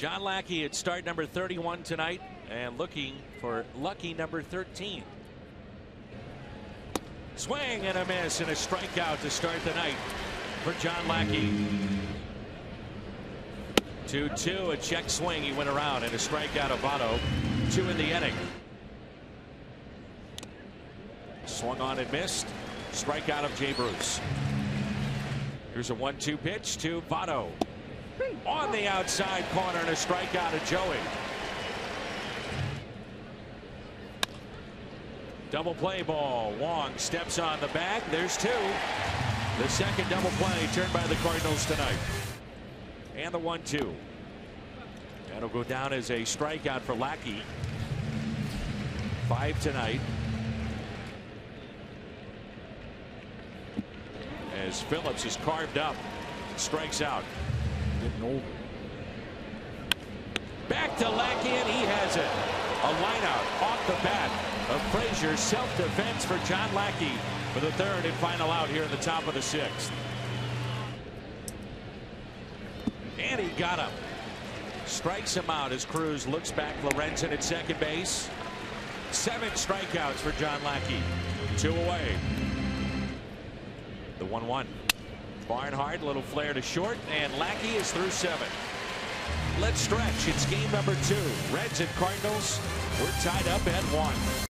John Lackey at start number 31 tonight and looking for lucky number 13. Swing and a miss and a strikeout to start the night for John Lackey. 2 2, a check swing. He went around and a strikeout of Votto. Two in the inning. Swung on and missed. Strikeout of Jay Bruce. Here's a 1 2 pitch to Votto. On the outside corner and a strikeout of Joey. Double play ball. Wong steps on the bag. There's two. The second double play turned by the Cardinals tonight. And the 1 2. That'll go down as a strikeout for Lackey. Five tonight. As Phillips is carved up, strikes out. Getting older. Back to Lackey, and he has it. A lineout off the bat of Frazier. Self-defense for John Lackey for the third and final out here in the top of the sixth. And he got him. Strikes him out as Cruz looks back. Lorenzen at second base. Seven strikeouts for John Lackey. Two away. The 1 1. Barnhart, little flare to short, and Lackey is through seven. Let's stretch. It's game number two. Reds and Cardinals. We're tied up at one.